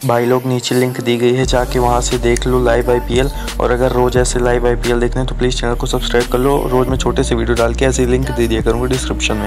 भाई लोग, नीचे लिंक दी गई है, जाके वहाँ से देख लो लाइव आईपीएल और अगर रोज़ ऐसे लाइव आईपीएल देखने तो प्लीज़ चैनल को सब्सक्राइब कर लो। रोज़ मैं छोटे से वीडियो डाल के ऐसे लिंक दे दिया करूँगा डिस्क्रिप्शन में।